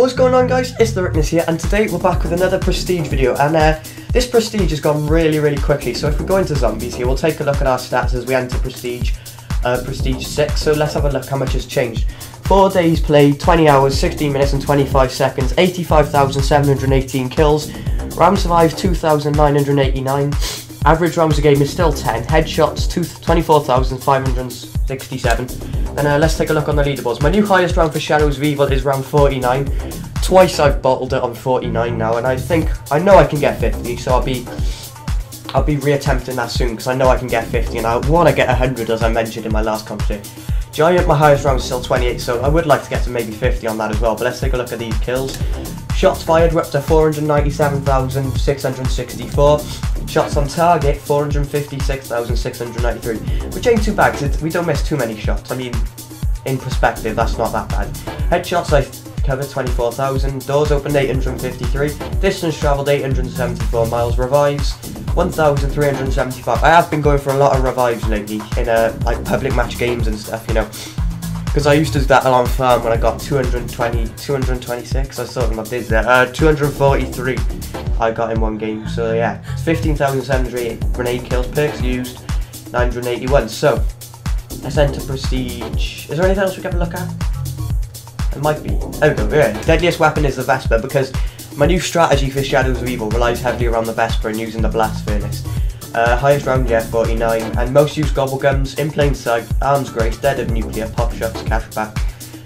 What's going on guys, it's the Ricktness here and today we're back with another Prestige video and uh, this Prestige has gone really really quickly so if we go into Zombies here we'll take a look at our stats as we enter Prestige, uh, Prestige 6 so let's have a look how much has changed. 4 days played, 20 hours, 16 minutes and 25 seconds, 85,718 kills, round survived 2,989, average rounds a game is still 10, headshots 24,567 and uh, let's take a look on the leaderboards. My new highest round for Shadows of Evil is round 49. Twice I've bottled it on 49 now, and I think I know I can get 50, so I'll be I'll be reattempting that soon because I know I can get 50, and I want to get 100 as I mentioned in my last competition. Giant, my highest round is still 28, so I would like to get to maybe 50 on that as well. But let's take a look at these kills. Shots fired, we're up to 497,664. Shots on target, 456,693. Which ain't too bad, because we don't miss too many shots. I mean, in perspective, that's not that bad. Headshots, I covered 24,000. Doors opened, 853. Distance travelled, 874 miles. Revives, 1,375. I have been going for a lot of revives lately in uh, like public match games and stuff, you know. Because I used to do that on farm when I got 220, 226, I saw them, I did that, uh, 243 I got in one game, so yeah, 15,708 grenade kills, perks used, 981, so, let's enter Prestige, is there anything else we can look at? It might be, there we go, yeah, deadliest weapon is the Vesper, because my new strategy for Shadows of Evil relies heavily around the Vesper and using the Blast Furnace. Uh, highest round, yeah, 49. And most used gobblegums, in plain sight, arms grace, dead of nuclear, pop shocks, cashback,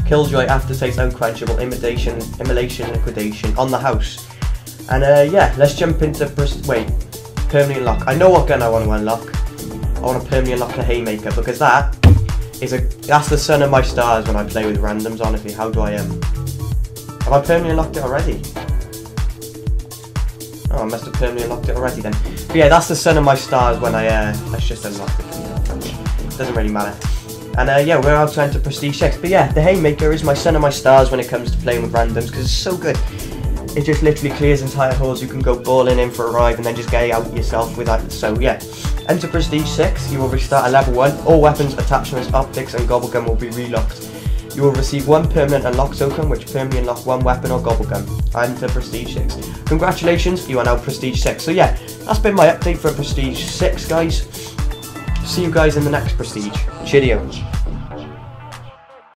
killjoy, aftertaste, unquenchable, imitation, immolation, liquidation, on the house. And uh, yeah, let's jump into, wait, permanently unlock. I know what gun I want to unlock. I want to permanently unlock the Haymaker because that is a, that's the sun of my stars when I play with randoms, honestly. How do I, um, have I permanently unlocked it already? Oh, I must have permanently unlocked it already then. But yeah, that's the sun of my stars when I, uh, let's just unlock it. Doesn't really matter. And uh, yeah, we're out to enter Prestige 6. But yeah, the Haymaker is my sun of my stars when it comes to playing with randoms because it's so good. It just literally clears entire halls. You can go balling in for a ride and then just get out yourself with that. So yeah, enter Prestige 6. You will restart at level 1. All weapons, attachments, optics and gobblegum will be relocked. You will receive one permanent unlock token, which permanently unlock one weapon or gobblegum. I'm to Prestige 6. Congratulations, you are now Prestige 6. So yeah, that's been my update for Prestige 6, guys. See you guys in the next Prestige. Cheerio.